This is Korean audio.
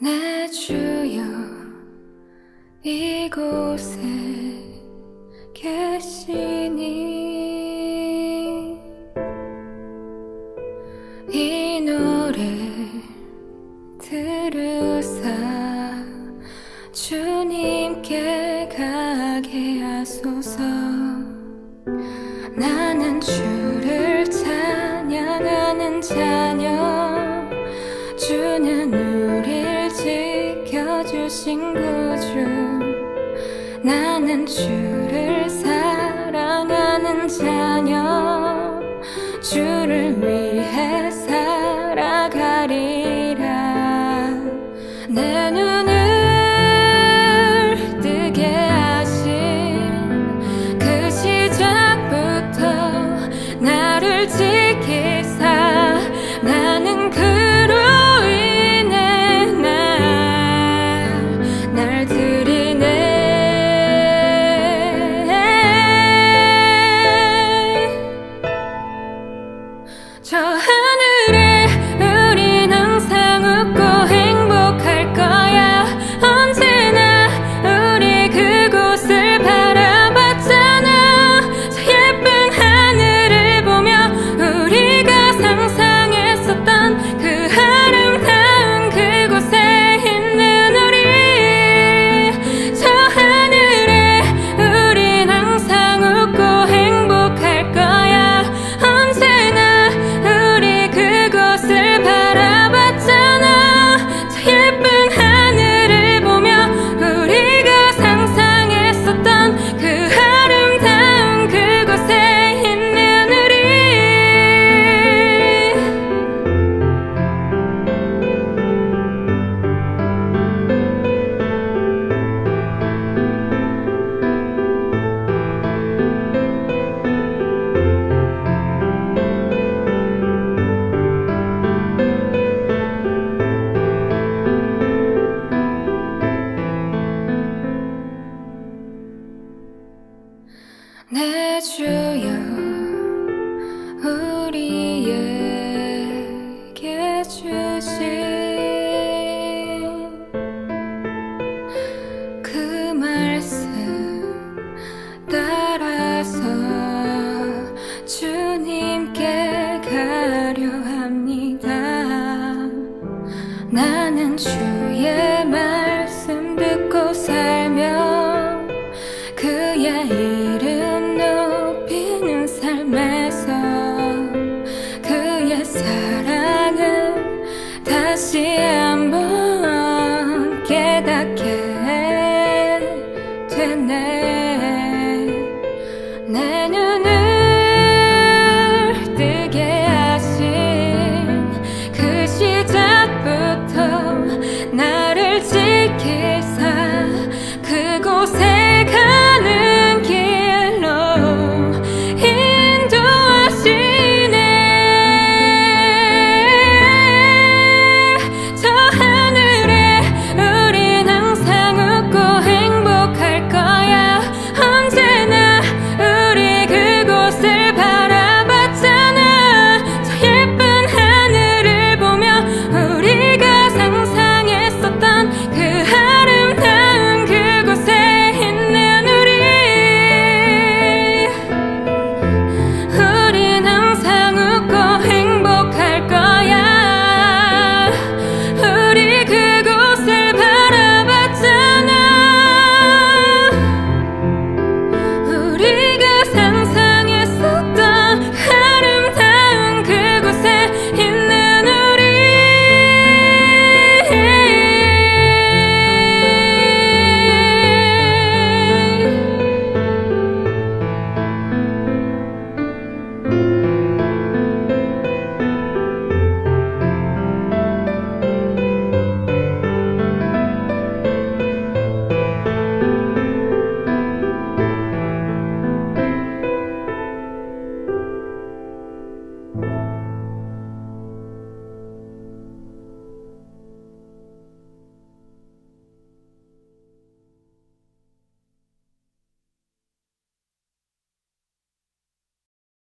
내 주여 이곳에 계시니. 이 노래 들으사 주님께 가게 하소서. 나는 주를 찬양하는 자녀. 주는 지켜주신 구주. 나는 주를 사랑하는 자녀. 주를 위해 살아가리라. 내눈 내 주여 우리에게 주신 그 말씀 따라서 주님께 가려 합니다. 나는 주 사랑을 다시